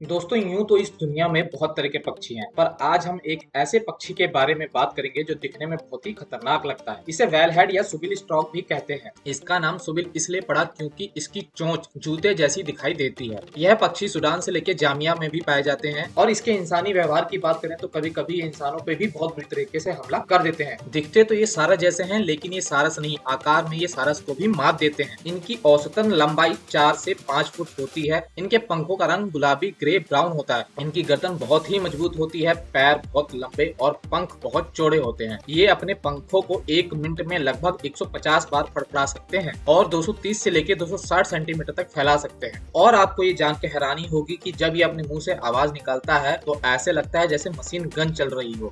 दोस्तों, यूँ तो इस दुनिया में बहुत तरह के पक्षी हैं, पर आज हम एक ऐसे पक्षी के बारे में बात करेंगे जो दिखने में बहुत ही खतरनाक लगता है। इसे वेल हेड या सुबिल स्ट्रॉक भी कहते हैं। इसका नाम सुबिल इसलिए पड़ा क्योंकि इसकी चोंच जूते जैसी दिखाई देती है। यह पक्षी सूडान से लेकर जामिया में भी पाए जाते हैं, और इसके इंसानी व्यवहार की बात करें तो कभी कभी इंसानों पे भी बहुत बुरी तरीके से हमला कर देते हैं। दिखते तो ये सारस जैसे है, लेकिन ये सारस नहीं, आकार में ये सारस को भी मात देते हैं। इनकी औसतन लंबाई चार से पाँच फुट होती है। इनके पंखों का रंग गुलाबी ग्रे ब्राउन होता है। इनकी गर्दन बहुत ही मज़बूत होती है। पैर बहुत लंबे और पंख बहुत चौड़े होते हैं। ये अपने पंखों को एक मिनट में लगभग 150 बार फड़फड़ा सकते हैं और 230 से लेकर 260 सेंटीमीटर तक फैला सकते हैं। और आपको ये जान के हैरानी होगी की जब ये अपने मुँह से आवाज़ निकालता है तो ऐसे लगता है जैसे मशीन गन चल रही हो।